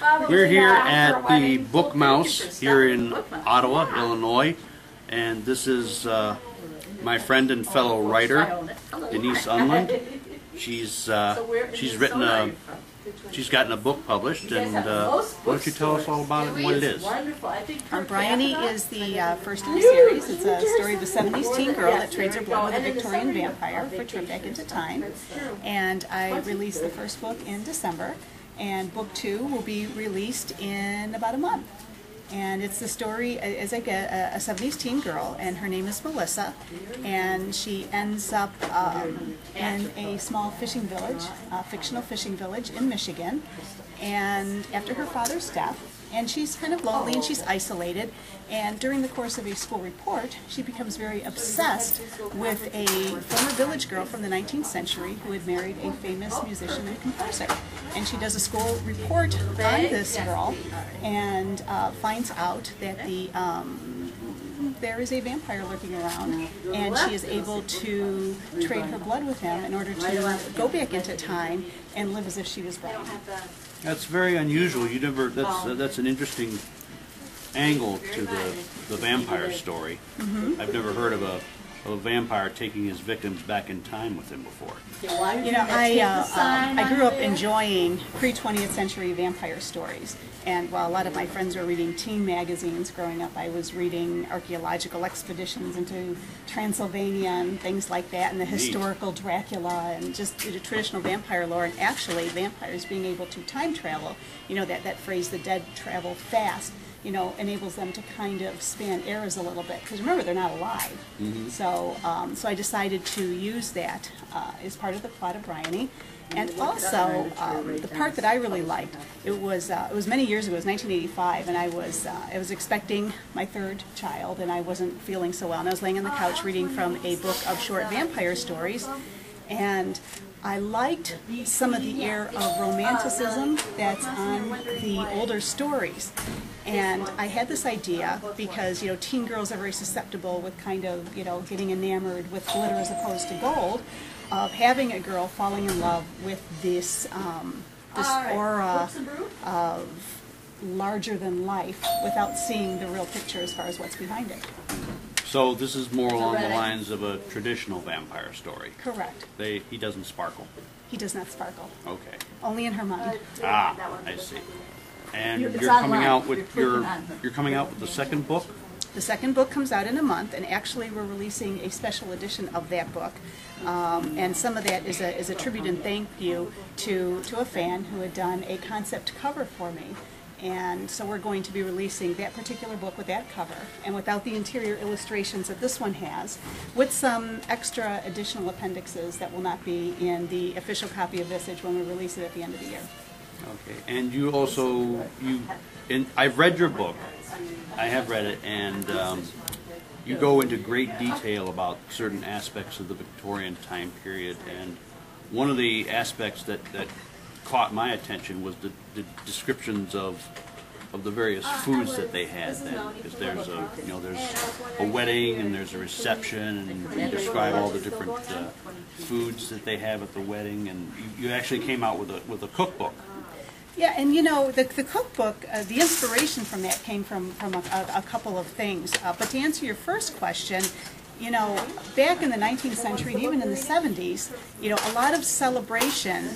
We're here at the Book Mouse here in Ottawa, Illinois, and this is uh, my friend and fellow writer Denise Unland. She's uh, she's written a she's gotten a book published, and uh, why don't you tell us all about it and what it is? Um, Bryony is the uh, first in the series. It's a story of a 70s teen girl that trades her blood with a Victorian vampire for a trip back into time. And I released the first book in December, and book two will be released in about a month. And it's the story, as I get, a, a 70s teen girl, and her name is Melissa, and she ends up um, in a small fishing village, a fictional fishing village in Michigan. And after her father's death, and she's kind of lonely and she's isolated. And during the course of a school report, she becomes very obsessed with a former village girl from the 19th century who had married a famous musician and composer. And she does a school report on this girl and uh, finds out that the um, there is a vampire lurking around, and she is able to trade her blood with him in order to go back into time and live as if she was Bryony. That's very unusual. You never. That's uh, that's an interesting angle to the the vampire story. I've never heard of a of a vampire taking his victims back in time with him before. You know, I, uh, uh, I grew up enjoying pre 20th century vampire stories. And while a lot of my friends were reading teen magazines growing up, I was reading archaeological expeditions into Transylvania and things like that, and the historical Dracula and just the traditional vampire lore. And actually, vampires being able to time travel, you know, that, that phrase, the dead travel fast you know, enables them to kind of span eras a little bit. Because remember, they're not alive. So, um, so I decided to use that uh, as part of the plot of Bryony. And also, um, the part that I really liked, it was uh, it was many years ago. It was 1985, and I was uh, I was expecting my third child, and I wasn't feeling so well. And I was laying on the couch reading from a book of short vampire stories, and I liked some of the air of romanticism that's on the older stories. And I had this idea because, you know, teen girls are very susceptible with kind of, you know, getting enamored with glitter as opposed to gold, of having a girl falling in love with this, um, this aura of larger than life without seeing the real picture as far as what's behind it. So this is more along the lines of a traditional vampire story. Correct. They he doesn't sparkle. He does not sparkle. Okay. Only in her mind. Ah, I see. And It's you're coming online. out with You're your clicking on her. you're coming out with the second book. The second book comes out in a month, and actually we're releasing a special edition of that book. Um, and some of that is a, is a tribute and thank you to, to a fan who had done a concept cover for me. And so we're going to be releasing that particular book with that cover, and without the interior illustrations that this one has, with some extra additional appendixes that will not be in the official copy of Visage when we release it at the end of the year. Okay. And you also you in I've read your book. I have read it, and um, you go into great detail about certain aspects of the Victorian time period. And one of the aspects that, that caught my attention was the, the descriptions of of the various foods that they had then. Because there's a you know there's a wedding and there's a reception, and you describe all the different uh, foods that they have at the wedding. And you, you actually came out with a with a cookbook. Yeah, and you know, the, the cookbook, uh, the inspiration from that came from, from a, a, a couple of things. Uh, but to answer your first question, you know, back in the 19th century and even in the 70s, you know, a lot of celebration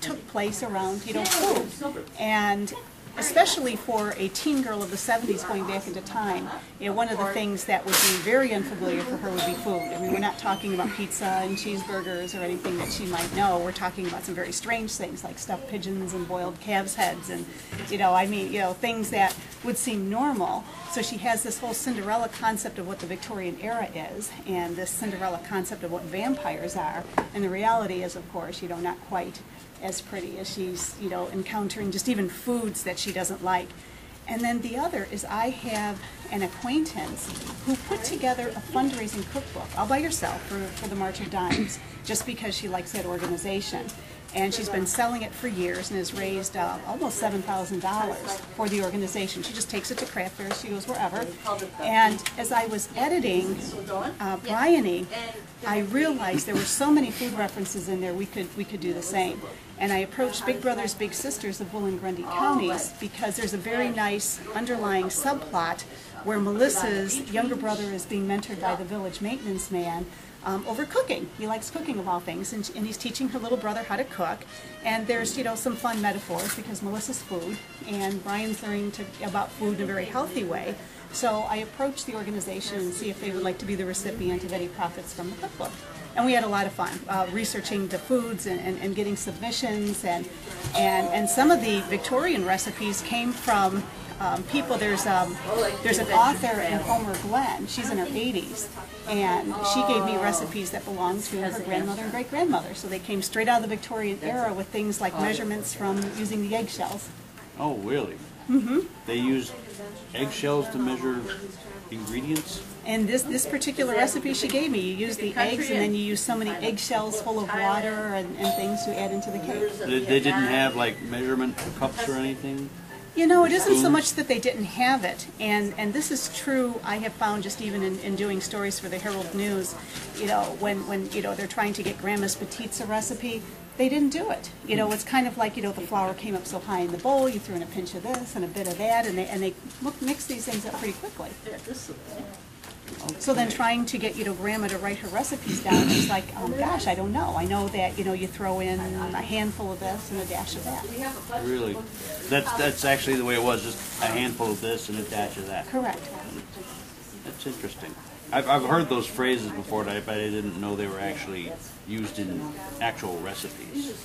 took place around, you know, food. And especially for a teen girl of the 70s going back into time, you know, one of the things that would be very unfamiliar for her would be food. I mean, we're not talking about pizza and cheeseburgers or anything that she might know. We're talking about some very strange things like stuffed pigeons and boiled calves' heads and, you know, I mean, you know, things that would seem normal. So she has this whole Cinderella concept of what the Victorian era is and this Cinderella concept of what vampires are. And the reality is, of course, you know, not quite as pretty as she's, you know, encountering just even foods that she doesn't like. And then the other is I have an acquaintance who put together a fundraising cookbook all by herself for, for the March of Dimes, just because she likes that organization. And she's been selling it for years and has raised uh, almost $7,000 for the organization. She just takes it to craft fairs, she goes wherever. And as I was editing uh, Bryony, I realized there were so many food references in there, we could, we could do the same. And I approached Big Brothers Big Sisters of Will and Grundy counties because there's a very nice underlying subplot where Melissa's younger brother is being mentored by the village maintenance man um, over cooking. He likes cooking of all things, and, and he's teaching her little brother how to cook. And there's, you know, some fun metaphors because Melissa's food, and Brian's learning to, about food in a very healthy way. So I approached the organization and see if they would like to be the recipient of any profits from the cookbook. And we had a lot of fun uh, researching the foods and, and, and getting submissions, and, and, and some of the Victorian recipes came from um, people. There's um, there's an author in Homer Glen. She's in her 80s, and she gave me recipes that belonged to her grandmother and great grandmother. So they came straight out of the Victorian era with things like measurements from using the eggshells. Oh, really? Mm-hmm. They use eggshells to measure ingredients? And this this particular recipe she gave me, you use the eggs and then you use so many eggshells full of water and, and things to add into the cake. They, they didn't have like measurement cups or anything? You know, it isn't so mm. much that they didn't have it, and and this is true. I have found just even in, in doing stories for the Herald News, you know, when when you know they're trying to get Grandma's Petitza recipe, they didn't do it. You know, it's kind of like you know the flour came up so high in the bowl, you threw in a pinch of this and a bit of that, and they and they mix these things up pretty quickly. So then trying to get, you know, grandma to write her recipes down, she's like, um, gosh, I don't know. I know that, you know, you throw in a handful of this and a dash of that. Really? That's, that's actually the way it was, just a handful of this and a dash of that. Correct. That's interesting. I've, I've heard those phrases before, but I but I didn't know they were actually used in actual recipes.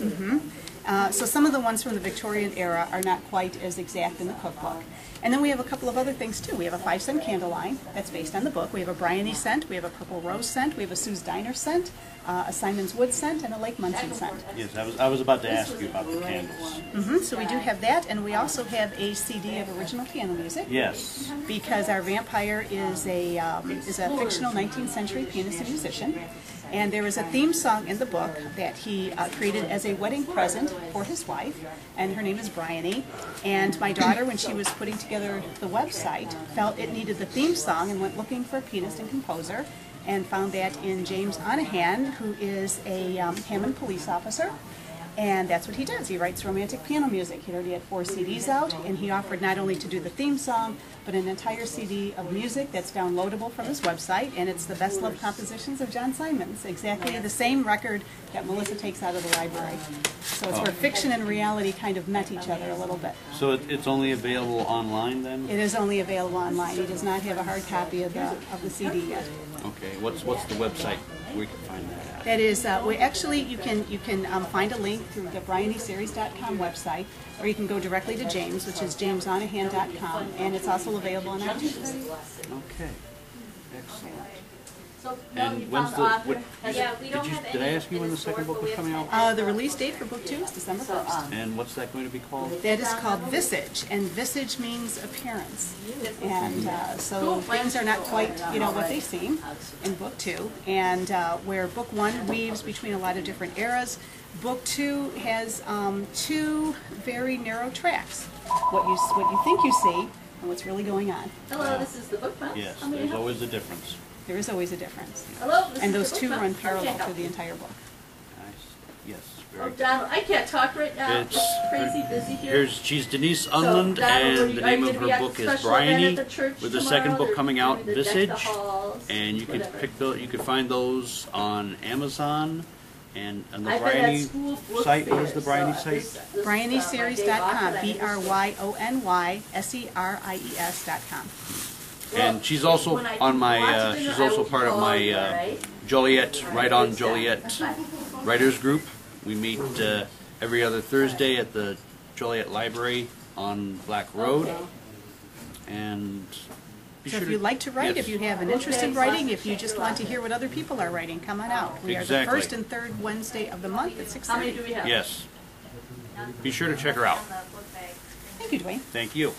Uh, so some of the ones from the Victorian era are not quite as exact in the cookbook. And then we have a couple of other things too. We have a five cent candle line that's based on the book. We have a Bryony scent, we have a purple rose scent, we have a Sue's Diner scent, uh, a Simon's Wood scent, and a Lake Munson scent. Yes, I was, I was about to ask you about the candles. hmm So we do have that, and we also have a CD of original piano music. Yes. because our vampire is a um, is a fictional 19th century pianist and musician, and there is a theme song in the book that he uh, created as a wedding present for his wife, and her name is Bryony. And my daughter, when she was putting together the website, felt it needed the theme song and went looking for a pianist and composer, and found that in James Onahan, who is a um, Hammond police officer. And that's what he does. He writes romantic piano music. He already had four CDs out, and he offered not only to do the theme song, but an entire CD of music that's downloadable from his website, and it's the best loved compositions of John Simons. Exactly the same record that Melissa takes out of the library. So it's where oh. fiction and reality kind of met each other a little bit. So it, it's only available online then? It is only available online. He does not have a hard copy of the of the CD yet. Okay, what's, what's the website where we can find that at? That is, uh, we actually, you can, you can um, find a link through the BryonySeries.com website, or you can go directly to James, which is jamesonahan.com, and it's also available on iTunes. Okay, excellent. So, no, you And when's found the, the author. what, Yeah, did we you, don't have did I any ask you when the second book, book was coming out? Uh, the release date for book two is December So, 1st. um, And what's that going to be called? That is called visage, and visage means appearance. And uh, so things are not quite, you know, what they seem in book two. And uh, where book one weaves between a lot of different eras, book two has um, two very narrow tracks. What you what you think you see and what's really going on. Hello, this is the book box. Yes, How may I there's help? always a difference. There is always a difference. Hello, this And is those the two run box. How may I parallel help through the entire book. Nice. Yes, Oh, very good. Donald, I can't talk right now. It's It's crazy busy here. Here's she's Denise So, Unland, Donald, are and you- the are you name of gonna her be at book is special event Bryony, the church with the tomorrow? second book They're coming doing out, the deck the Visage, halls, and you can whatever. pick those. You could find those on Amazon, and on the I've been at Bryony school book site. What is fairs, the Bryony so site? this- this is, uh, my day off BryonySeries.com, that I B missed R Y O N Y S R I S.com. And she's also on my. Uh, she's also part of my uh. Joliet, right on Joliet writers group. We meet uh, every other Thursday at the Joliet Library on Black Road, and. be So sure if you'd like to write, yes. if you have an interest in writing, if you just want to hear what other people are writing, come on out. We are the Exactly. first and third Wednesday of the month at six How many do thirty. we have? Yes. Be sure to check her out. Thank you, Dwayne. Thank you.